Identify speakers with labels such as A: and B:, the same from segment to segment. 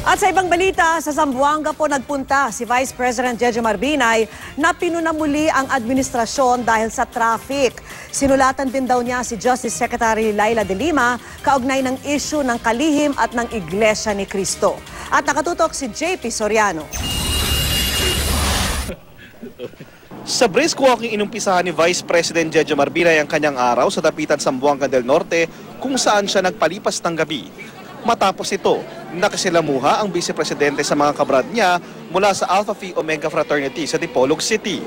A: At sa ibang balita, sa Zamboanga po nagpunta si Vice President Jejo Marbinay na pinuna muli ang administrasyon dahil sa traffic. Sinulatan din daw niya si Justice Secretary Laila de Lima kaugnay ng issue ng kalihim at ng Iglesia ni Cristo. At nakatutok si JP Soriano.
B: Sa brisk walking inumpisahan ni Vice President Jejo Marbinay ang kanyang araw sa dapitan Sambuanga del Norte kung saan siya nagpalipas ng gabi. Matapos ito, nakasilamuha ang Vice Presidente sa mga kabrad niya mula sa Alpha Phi Omega Fraternity sa Dipolog City.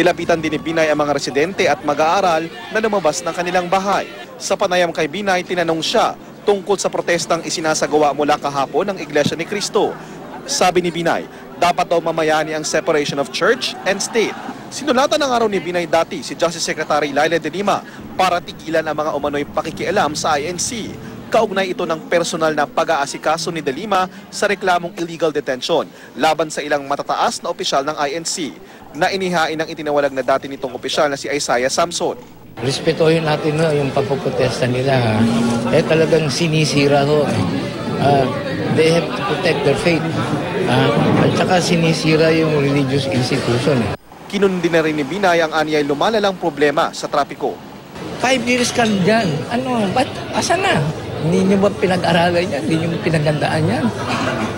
B: Nilapitan din ni Binay ang mga residente at mag-aaral na lumabas ng kanilang bahay. Sa panayam kay Binay, tinanong siya tungkol sa protestang isinasagawa mula kahapon ng Iglesia ni Cristo. Sabi ni Binay, dapat daw mamayani ang separation of church and state. Sinulatan ng araw ni Binay dati si Justice Secretary Laila de Lima para tigilan ang mga umano'y pakikialam sa INC. Kaugnay ito ng personal na pag-aasikaso ni De Lima sa reklamong illegal detention laban sa ilang matataas na opisyal ng INC na inihain ng itinawalag na dati nitong opisyal na si Isaiah Samson.
C: Respetuhin natin no, yung pagpuprotesta nila. Ha? Eh talagang sinisira ho. Eh. Ah, they have to protect their faith. Ah, at saka sinisira yung religious institution. Eh.
B: Kinundi na rin ni Binay ang anyay lumalalang problema sa trapiko.
C: Five years ka dyan. Ano, ba't, asa na? Hindi nyo ba pinag-aralan yan? Hindi nyo ba pinagandaan yan?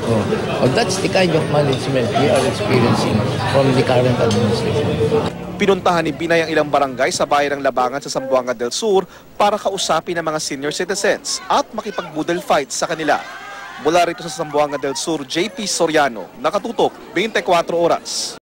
C: Oh. oh, that's the kind of management we are experiencing from the current administration.
B: Pinuntahan ni Binay ang ilang barangay sa bayan ng Labangan sa Zamboanga del Sur para kausapin ang mga senior citizens at makipag-budel fight sa kanila. Mula rito sa Zamboanga del Sur, JP Soriano, nakatutok 24 oras.